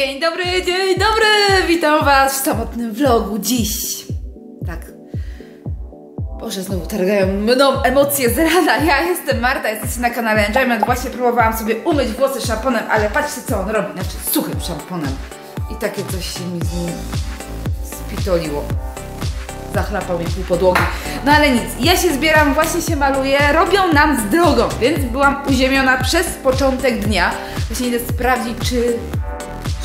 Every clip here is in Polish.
Dzień dobry, dzień dobry! Witam Was w samotnym vlogu dziś. Tak. Boże, znowu targają mną emocje z rana. Ja jestem Marta, jesteście na kanale Enjoyment. Właśnie próbowałam sobie umyć włosy szamponem, ale patrzcie co on robi. Znaczy suchym szamponem. I takie coś się mi z nim spitoliło. Zachlapał mi pół podłogi. No ale nic, ja się zbieram, właśnie się maluję, robią nam z drogą, więc byłam uziemiona przez początek dnia. Właśnie idę sprawdzić, czy,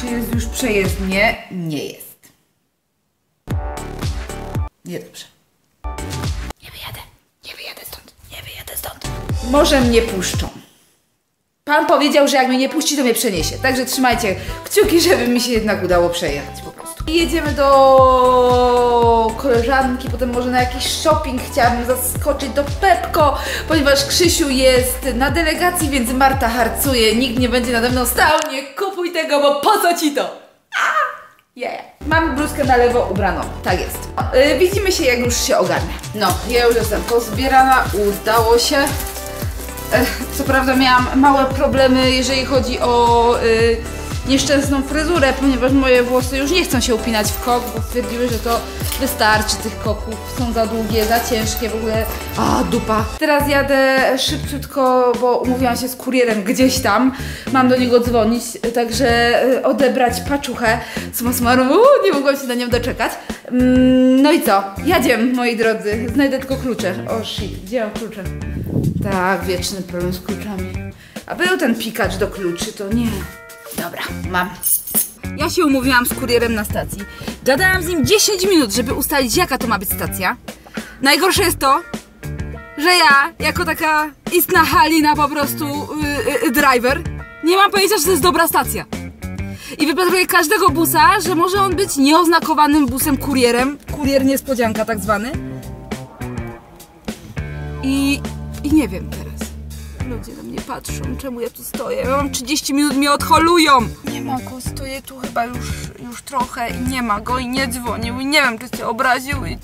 czy jest już przejezdnie. Nie jest. Niedobrze. Nie wyjadę, nie wyjadę stąd, nie wyjadę stąd. Może mnie puszczą. Pan powiedział, że jak mnie nie puści, to mnie przeniesie. Także trzymajcie kciuki, żeby mi się jednak udało przejechać po prostu. I jedziemy do koleżanki, potem może na jakiś shopping. Chciałabym zaskoczyć do Pepko, ponieważ Krzysiu jest na delegacji, więc Marta harcuje. Nikt nie będzie nade mną stał. Nie kupuj tego, bo po co ci to? Yeah. Mam bluzkę na lewo ubraną, tak jest. Yy, widzimy się, jak już się ogarnę. No, ja już jestem pozbierana, udało się. Ech, Co prawda miałam małe problemy, jeżeli chodzi o y, nieszczęsną fryzurę, ponieważ moje włosy już nie chcą się upinać w kok, bo stwierdziły, że to wystarczy tych koków. Są za długie, za ciężkie, w ogóle. A, dupa. Teraz jadę szybciutko, bo umówiłam się z kurierem gdzieś tam. Mam do niego dzwonić, także y, odebrać paczuchę. Suma summarum, nie mogłam się na nią doczekać. Mm, no i co? Jadziem, moi drodzy. Znajdę tylko klucze. O shit, gdzie mam klucze? Tak, wieczny problem z kluczami. A był ten pikacz do kluczy, to nie. Dobra, mam. Ja się umówiłam z kurierem na stacji. Gadałam z nim 10 minut, żeby ustalić, jaka to ma być stacja. Najgorsze jest to, że ja, jako taka istna Halina po prostu yy, yy, driver, nie mam pojęcia, że to jest dobra stacja. I wypatruję każdego busa, że może on być nieoznakowanym busem kurierem. Kurier niespodzianka tak zwany. I, I nie wiem teraz. Ludzie na mnie patrzą, czemu ja tu stoję. Ja mam 30 minut, mnie odholują. Nie ma go, stoję tu chyba już, już trochę i nie ma go i nie dzwonił i nie wiem, czy się obraził i...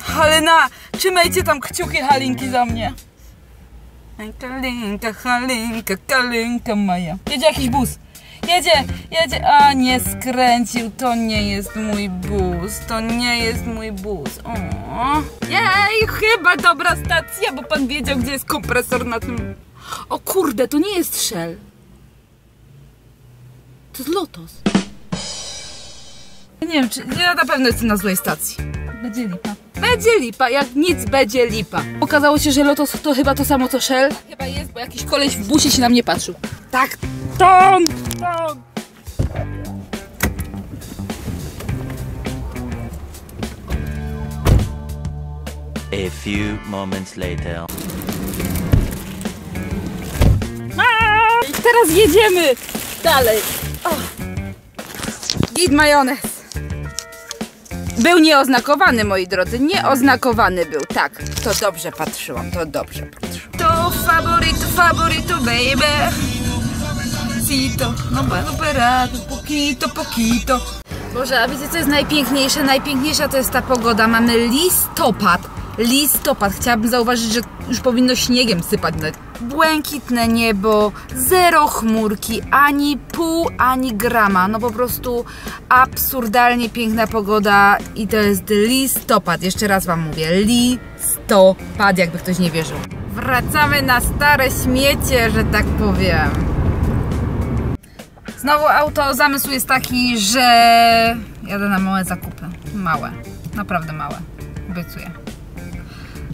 Halina, trzymajcie tam kciuki Halinki za mnie. Kalinka, Halinka, Kalinka moja. Jedzie jakiś bus. Jedzie, jedzie, a nie skręcił, to nie jest mój bus, to nie jest mój bus. O, jej, chyba dobra stacja, bo pan wiedział, gdzie jest kompresor na tym. O kurde, to nie jest Shell. To jest Lotos. Nie wiem, czy ja na pewno jestem na złej stacji. Będzie lipa. Będzie lipa, jak nic będzie lipa. Okazało się, że Lotos to chyba to samo co Shell. Chyba jest, bo jakiś koleś w busie się na mnie patrzył. Tak, ton, ton. A few moments later. I teraz jedziemy dalej. O. Git majonez. Był nieoznakowany, moi drodzy. Nieoznakowany był. Tak, to dobrze patrzyłam, to dobrze patrzyłam. To favorito, favorito, baby. Cito, no operato, poquito, poquito. Boże, a wiecie co jest najpiękniejsze? Najpiękniejsza to jest ta pogoda. Mamy listopad. Listopad. Chciałabym zauważyć, że już powinno śniegiem sypać. Błękitne niebo, zero chmurki, ani pół, ani grama. No po prostu absurdalnie piękna pogoda i to jest listopad. Jeszcze raz Wam mówię, listopad, jakby ktoś nie wierzył. Wracamy na stare śmiecie, że tak powiem. Znowu auto, zamysł jest taki, że jadę na małe zakupy. Małe, naprawdę małe. Obiecuję.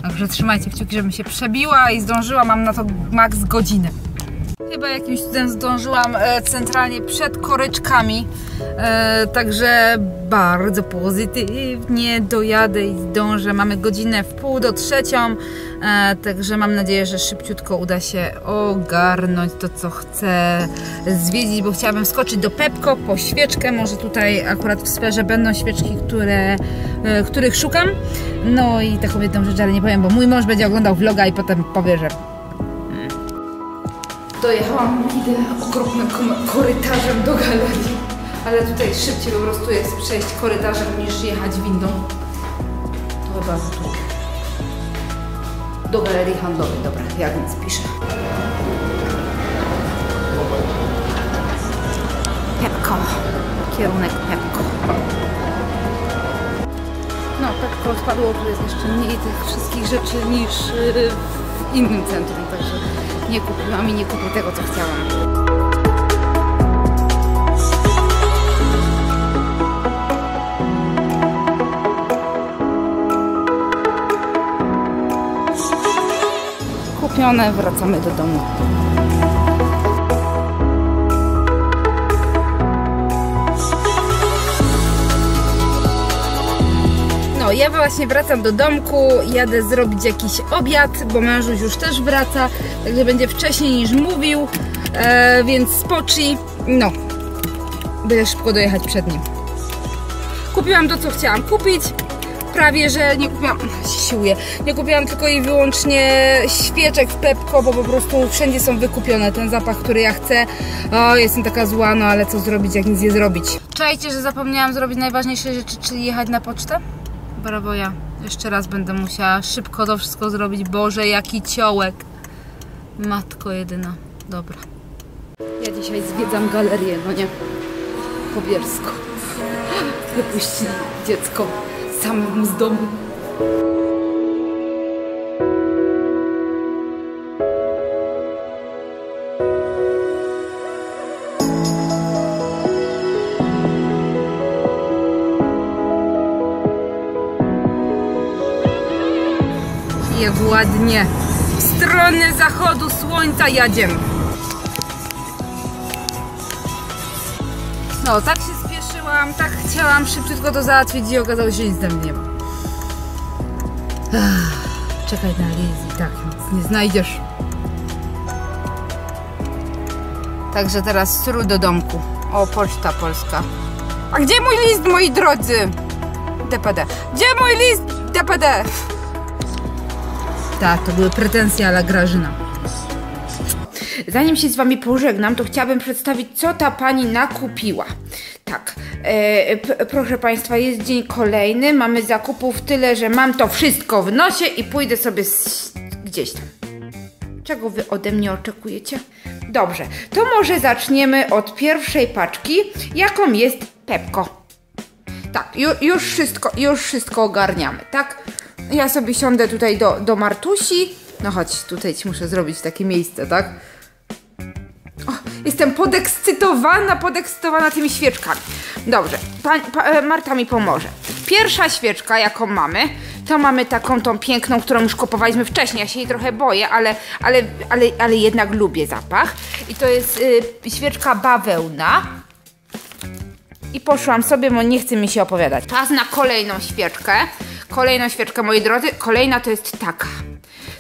Także trzymajcie kciuki, żebym się przebiła i zdążyła. Mam na to maks godzinę. Chyba jakimś cudem zdążyłam e, centralnie przed koryczkami. E, także bardzo pozytywnie dojadę i zdążę. Mamy godzinę w pół do trzecią. E, także mam nadzieję, że szybciutko uda się ogarnąć to, co chcę zwiedzić, bo chciałabym skoczyć do Pepko po świeczkę. Może tutaj akurat w sferze będą świeczki, które, e, których szukam. No i taką jedną rzecz, ale nie powiem, bo mój mąż będzie oglądał vloga i potem powie, że Dojechałam, idę okropnym korytarzem do galerii, ale tutaj szybciej po prostu jest przejść korytarzem niż jechać windą. To chyba tu. Do galerii handlowej, dobra, ja więc piszę. Pepko. Kierunek Pepko. No, Pepko odpadło, tu jest jeszcze mniej tych wszystkich rzeczy niż y, w innym centrum, także nie kupiłam i nie kupię tego, co chciałam. Wracamy do domu. No, ja właśnie wracam do domku, jadę zrobić jakiś obiad, bo mężuś już też wraca, także będzie wcześniej niż mówił, e, więc spoczy. No, będę szybko dojechać przed nim. Kupiłam to, co chciałam kupić. Prawie, że nie kupiłam, siłuję, nie kupiłam tylko i wyłącznie świeczek w Pepko, bo po prostu wszędzie są wykupione. Ten zapach, który ja chcę. O, jestem taka zła, no ale co zrobić, jak nic nie zrobić. Czajcie, że zapomniałam zrobić najważniejsze rzeczy, czyli jechać na pocztę? Brawo ja. Jeszcze raz będę musiała szybko to wszystko zrobić. Boże, jaki ciołek. Matko jedyna. Dobra. Ja dzisiaj zwiedzam galerię, no nie? Po Bielsku. Wypuścili dziecko samym z domu. Jak ładnie. W stronę zachodu słońca jadziem. No, tak się spieszyłam, tak chciałam szybciutko to załatwić i okazało się, że nic tam nie ma. Czekaj na Lizzie, tak, nic nie znajdziesz. Także teraz strój do domku. O, poczta polska. A gdzie mój list, moi drodzy? DPD. Gdzie mój list? DPD. Tak, to były pretensje ala Grażyna. Zanim się z Wami pożegnam, to chciałabym przedstawić, co ta pani nakupiła. Tak, e, proszę Państwa, jest dzień kolejny, mamy zakupów tyle, że mam to wszystko w nosie i pójdę sobie gdzieś tam. Czego Wy ode mnie oczekujecie? Dobrze, to może zaczniemy od pierwszej paczki, jaką jest Pepko. Tak, ju, już, wszystko, już wszystko ogarniamy, tak? Ja sobie siądę tutaj do, do Martusi. No chodź, tutaj ci muszę zrobić takie miejsce, tak? Jestem podekscytowana, podekscytowana tymi świeczkami. Dobrze, pa, pa, e, Marta mi pomoże. Pierwsza świeczka, jaką mamy, to mamy taką tą piękną, którą już kupowaliśmy wcześniej. Ja się jej trochę boję, ale, ale, ale, ale jednak lubię zapach. I to jest y, świeczka bawełna. I poszłam sobie, bo nie chce mi się opowiadać. Czas na kolejną świeczkę. Kolejną świeczkę, moi drodzy. Kolejna to jest taka.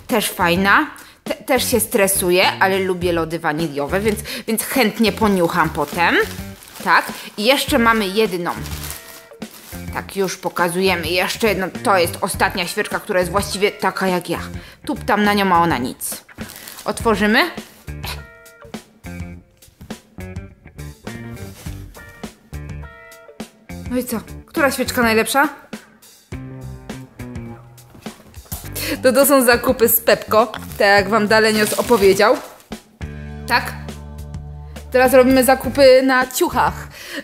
Też fajna. Te, też się stresuję, ale lubię lody waniliowe, więc, więc chętnie poniucham potem. Tak. I jeszcze mamy jedną. Tak, już pokazujemy. Jeszcze jedną. To jest ostatnia świeczka, która jest właściwie taka jak ja. Tu tam na nią, a ona nic. Otworzymy. No i co? Która świeczka najlepsza? To to są zakupy z Pepko, tak jak wam Dalenios opowiedział. Tak? Teraz robimy zakupy na ciuchach.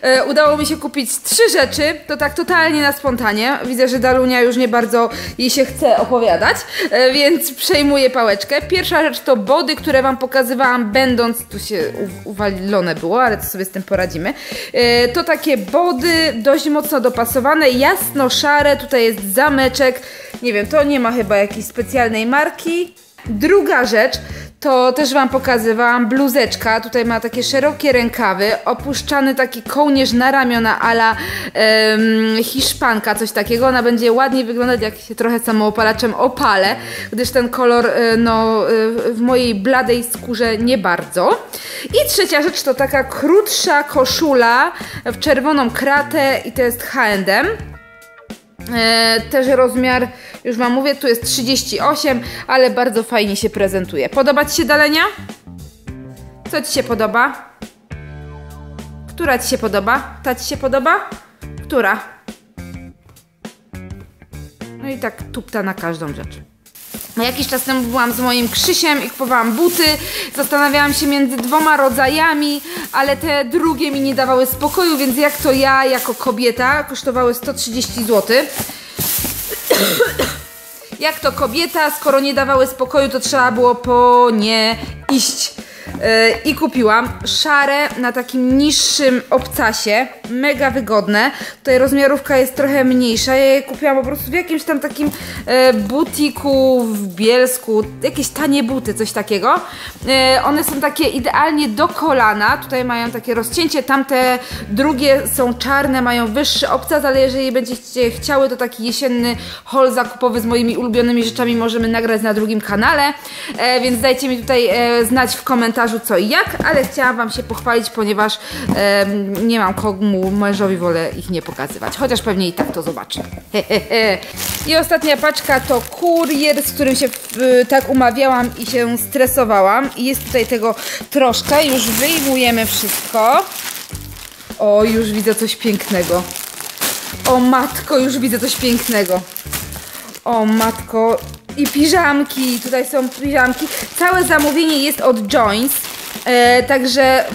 E, udało mi się kupić trzy rzeczy, to tak totalnie na spontanie. Widzę, że Dalunia już nie bardzo jej się chce opowiadać, e, więc przejmuję pałeczkę. Pierwsza rzecz to body, które wam pokazywałam będąc, tu się uwalone było, ale to sobie z tym poradzimy. E, to takie body dość mocno dopasowane, jasno-szare, tutaj jest zameczek. Nie wiem, to nie ma chyba jakiejś specjalnej marki. Druga rzecz, to też Wam pokazywałam, bluzeczka, tutaj ma takie szerokie rękawy, opuszczany taki kołnierz na ramiona ala em, hiszpanka, coś takiego. Ona będzie ładniej wyglądać, jak się trochę samoopalaczem opalę, gdyż ten kolor e, no, e, w mojej bladej skórze nie bardzo. I trzecia rzecz to taka krótsza koszula w czerwoną kratę i to jest H&M. E, też rozmiar, już wam mówię, tu jest 38, ale bardzo fajnie się prezentuje. Podoba Ci się Dalenia? Co Ci się podoba? Która Ci się podoba? Ta Ci się podoba? Która? No i tak tupta na każdą rzecz. Jakiś czas temu byłam z moim Krzysiem i kupowałam buty. Zastanawiałam się między dwoma rodzajami, ale te drugie mi nie dawały spokoju, więc jak to ja jako kobieta kosztowały 130 zł. Jak to kobieta, skoro nie dawały spokoju, to trzeba było po nie iść. Yy, I kupiłam szare na takim niższym obcasie, mega wygodne. Tutaj rozmiarówka jest trochę mniejsza. Ja je kupiłam po prostu w jakimś tam takim e, butiku w Bielsku, jakieś tanie buty, coś takiego. E, one są takie idealnie do kolana. Tutaj mają takie rozcięcie, tamte drugie są czarne, mają wyższy obcas, ale jeżeli będziecie chciały, to taki jesienny haul zakupowy z moimi ulubionymi rzeczami możemy nagrać na drugim kanale. E, więc dajcie mi tutaj e, znać w komentarzu co i jak, ale chciałam Wam się pochwalić, ponieważ e, nie mam komu mężowi wolę ich nie pokazywać, chociaż pewnie i tak to zobaczy. I ostatnia paczka to kurier, z którym się e, tak umawiałam i się stresowałam. I jest tutaj tego troszkę, już wyjmujemy wszystko. O, już widzę coś pięknego. O matko, już widzę coś pięknego. O matko, i piżamki, tutaj są piżamki. Całe zamówienie jest od Joins, e, także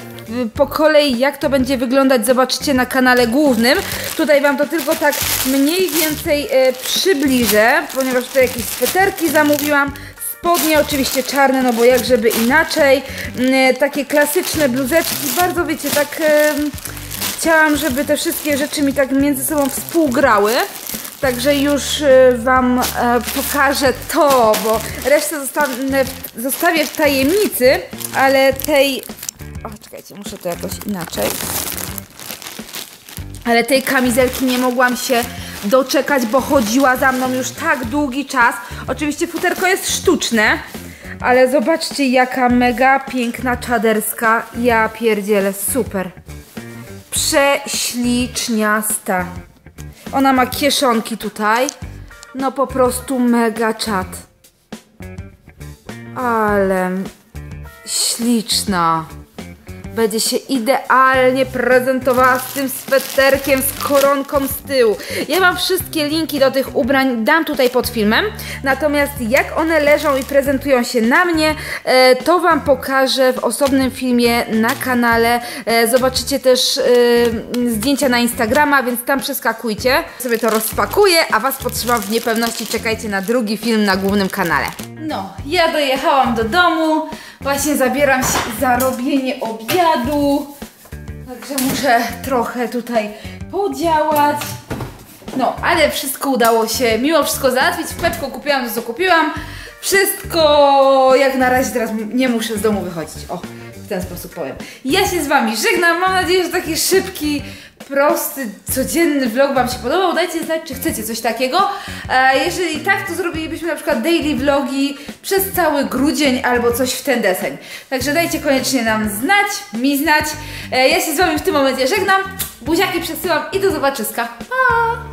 po kolei jak to będzie wyglądać zobaczycie na kanale głównym. Tutaj Wam to tylko tak mniej więcej e, przybliżę, ponieważ tutaj jakieś sweterki zamówiłam. Spodnie oczywiście czarne, no bo jak żeby inaczej. E, takie klasyczne bluzeczki, bardzo wiecie, tak... E, chciałam, żeby te wszystkie rzeczy mi tak między sobą współgrały. Także już y, Wam e, pokażę to, bo resztę zostanę, zostawię w tajemnicy, ale tej... O, czekajcie, muszę to jakoś inaczej. Ale tej kamizelki nie mogłam się doczekać, bo chodziła za mną już tak długi czas. Oczywiście futerko jest sztuczne, ale zobaczcie jaka mega piękna czaderska. Ja pierdzielę, super. Prześliczniasta. Ona ma kieszonki tutaj. No po prostu mega czat. Ale śliczna. Będzie się idealnie prezentowała z tym sweterkiem, z koronką z tyłu. Ja mam wszystkie linki do tych ubrań, dam tutaj pod filmem. Natomiast jak one leżą i prezentują się na mnie, e, to Wam pokażę w osobnym filmie na kanale. E, zobaczycie też e, zdjęcia na Instagrama, więc tam przeskakujcie. Sobie to rozpakuję, a Was potrzymam w niepewności. Czekajcie na drugi film na głównym kanale. No, ja dojechałam do domu. Właśnie zabieram się za robienie obiadu. Także muszę trochę tutaj podziałać. No, ale wszystko udało się mimo wszystko załatwić. W kupiłam to, co kupiłam. Wszystko jak na razie teraz nie muszę z domu wychodzić. O, w ten sposób powiem. Ja się z Wami żegnam. Mam nadzieję, że taki szybki prosty, codzienny vlog Wam się podobał. Dajcie znać, czy chcecie coś takiego. E, jeżeli tak, to zrobilibyśmy na przykład daily vlogi przez cały grudzień albo coś w ten deseń. Także dajcie koniecznie nam znać, mi znać. E, ja się z Wami w tym momencie żegnam. Buziaki przesyłam i do zobaczyska. Pa!